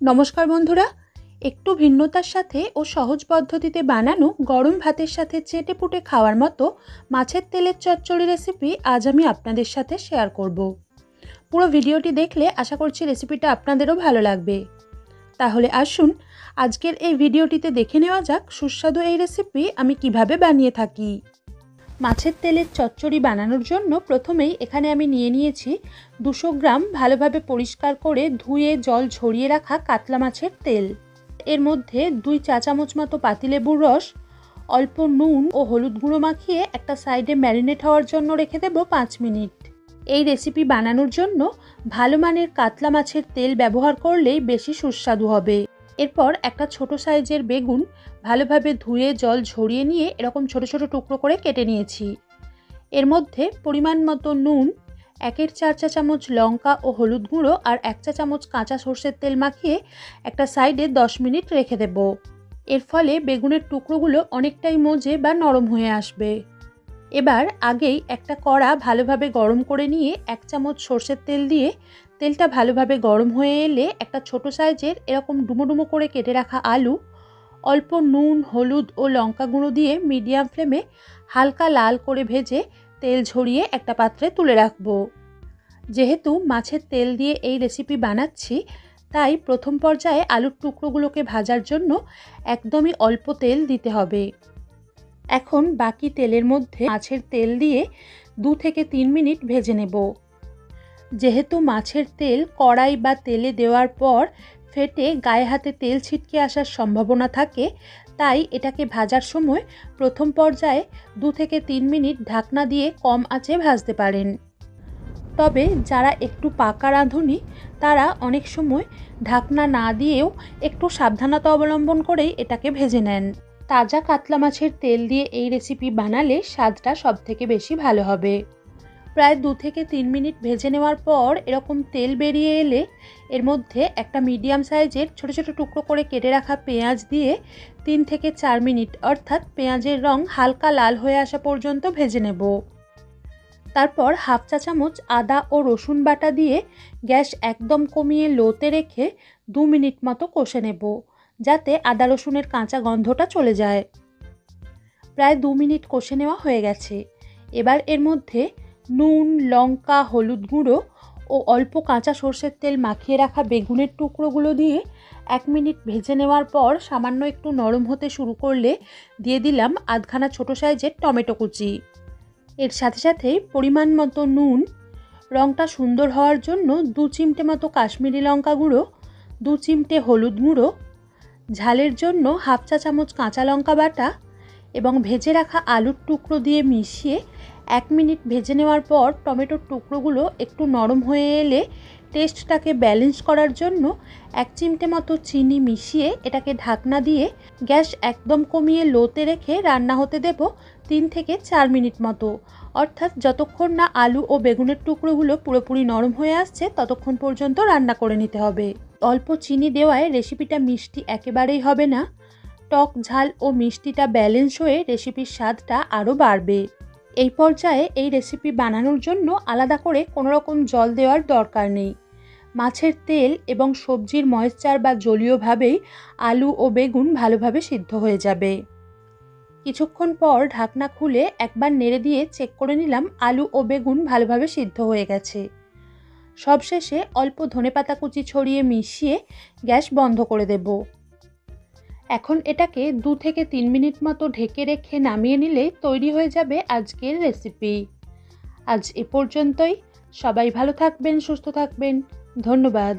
নমস্কার বন্ধুরা। একটু ভিন্নতার সাথে ও সহজ পদ্ধতিতে বানানো গরম ভাতের সাথে চেটে পুটে খাওয়ার মতো মাছের তেলের চচ্চড়ি রেসিপি আজ আমি আপনাদের সাথে শেয়ার করব। পুরো ভিডিওটি দেখলে আশা করছি রেসিপিটা আপনাদেরও ভালো লাগবে। তাহলে আসুন, আজকের এই ভিডিওটিতে দেখে নেওয়া যাক সুস্বাদু এই রেসিপি আমি কীভাবে বানিয়ে থাকি। মাছের তেলের চচ্চড়ি বানানোর জন্য প্রথমেই এখানে আমি নিয়ে নিয়েছি দুশো গ্রাম ভালোভাবে পরিষ্কার করে ধুয়ে জল ঝরিয়ে রাখা কাতলা মাছের তেল। এর মধ্যে দুই চা চামচ মতো পাতিলেবুর রস, অল্প নুন ও হলুদ গুঁড়ো মাখিয়ে একটা সাইডে ম্যারিনেট হওয়ার জন্য রেখে দেব পাঁচ মিনিট। এই রেসিপি বানানোর জন্য ভালো মানের কাতলা মাছের তেল ব্যবহার করলেই বেশি সুস্বাদু হবে। এরপর একটা ছোট সাইজের বেগুন ভালোভাবে ধুয়ে জল ঝরিয়ে নিয়ে এরকম ছোট ছোট টুকরো করে কেটে নিয়েছি। এর মধ্যে পরিমাণ মতো নুন, একের চার চা চামচ লঙ্কা ও হলুদ গুঁড়ো আর এক চা চামচ কাঁচা সর্ষের তেল মাখিয়ে একটা সাইডে দশ মিনিট রেখে দেব। এর ফলে বেগুনের টুকরোগুলো অনেকটাই মজে বা নরম হয়ে আসবে। এবার আগেই একটা কড়া ভালোভাবে গরম করে নিয়ে এক চামচ সর্ষের তেল দিয়ে তেলটা ভালোভাবে গরম হয়ে এলে একটা ছোট সাইজের এরকম ডুমো ডুমো করে কেটে রাখা আলু, অল্প নুন, হলুদ ও লঙ্কা গুঁড়ো দিয়ে মিডিয়াম ফ্লেমে হালকা লাল করে ভেজে তেল ঝরিয়ে একটা পাত্রে তুলে রাখব। যেহেতু মাছের তেল দিয়ে এই রেসিপি বানাচ্ছি, তাই প্রথম পর্যায়ে আলুর টুকরোগুলোকে ভাজার জন্য একদমই অল্প তেল দিতে হবে। এখন বাকি তেলের মধ্যে মাছের তেল দিয়ে দু থেকে তিন মিনিট ভেজে নেব। যেহেতু মাছের তেল কড়াই বা তেলে দেওয়ার পর ফেটে গায়ে হাতে তেল ছিটকে আসার সম্ভাবনা থাকে, তাই এটাকে ভাজার সময় প্রথম পর্যায়ে দু থেকে তিন মিনিট ঢাকনা দিয়ে কম আঁচে ভাজতে পারেন। তবে যারা একটু পাকা রাঁধুনি, তারা অনেক সময় ঢাকনা না দিয়েও একটু সাবধানতা অবলম্বন করেই এটাকে ভেজে নেন। তাজা কাতলা মাছের তেল দিয়ে এই রেসিপি বানালে স্বাদটা সব থেকে বেশি ভালো হবে। প্রায় দু থেকে তিন মিনিট ভেজে নেওয়ার পর এরকম তেল বেরিয়ে এলে এর মধ্যে একটা মিডিয়াম সাইজের ছোট ছোট টুকরো করে কেটে রাখা পেঁয়াজ দিয়ে তিন থেকে চার মিনিট, অর্থাৎ পেঁয়াজের রং হালকা লাল হয়ে আসা পর্যন্ত ভেজে নেব। তারপর হাফ চা চামচ আদা ও রসুন বাটা দিয়ে গ্যাস একদম কমিয়ে লোতে রেখে দু মিনিট মতো কষে নেব। যাতে আদা রসুনের কাঁচা গন্ধটা চলে যায়। প্রায় দু মিনিট কষে নেওয়া হয়ে গেছে। এবার এর মধ্যে নুন, লঙ্কা, হলুদ গুঁড়ো ও অল্প কাঁচা সর্ষের তেল মাখিয়ে রাখা বেগুনের টুকরোগুলো দিয়ে এক মিনিট ভেজে নেওয়ার পর সামান্য একটু নরম হতে শুরু করলে দিয়ে দিলাম আধখানা ছোটো সাইজের টমেটো কুচি। এর সাথে সাথেই পরিমাণ মতো নুন রঙটা সুন্দর হওয়ার জন্য দু চিমটে মতো কাশ্মীরি লঙ্কা গুঁড়ো, দু চিমটে হলুদ গুঁড়ো ঝালের জন্য হাফ চা চামচ কাঁচা লঙ্কা বাটা এবং ভেজে রাখা আলুর টুকরো দিয়ে মিশিয়ে এক মিনিট ভেজে নেওয়ার পর টমেটোর টুকরোগুলো একটু নরম হয়ে এলে টেস্টটাকে ব্যালেন্স করার জন্য এক চিমটে মতো চিনি মিশিয়ে এটাকে ঢাকনা দিয়ে গ্যাস একদম কমিয়ে লোতে রেখে রান্না হতে দেব তিন থেকে চার মিনিট মতো। অর্থাৎ যতক্ষণ না আলু ও বেগুনের টুকরোগুলো পুরোপুরি নরম হয়ে আসছে, ততক্ষণ পর্যন্ত রান্না করে নিতে হবে। অল্প চিনি দেওয়ায় রেসিপিটা মিষ্টি একেবারেই হবে না। টক ঝাল ও মিষ্টিটা ব্যালেন্স হয়ে রেসিপির স্বাদটা আরও বাড়বে। এই পর্যায়ে এই রেসিপি বানানোর জন্য আলাদা করে কোনো রকম জল দেওয়ার দরকার নেই। মাছের তেল এবং সবজির ময়েশ্চার বা জলীয়ভাবেই আলু ও বেগুন ভালোভাবে সিদ্ধ হয়ে যাবে। কিছুক্ষণ পর ঢাকনা খুলে একবার নেড়ে দিয়ে চেক করে নিলাম আলু ও বেগুন ভালোভাবে সিদ্ধ হয়ে গেছে। সবশেষে অল্প ধনেপাতা কুচি ছড়িয়ে মিশিয়ে গ্যাস বন্ধ করে দেব। এখন এটাকে দু থেকে তিন মিনিট মতো ঢেকে রেখে নামিয়ে নিলে তৈরি হয়ে যাবে আজকের রেসিপি আজ এ পর্যন্তই। সবাই ভালো থাকবেন, সুস্থ থাকবেন। ধন্যবাদ।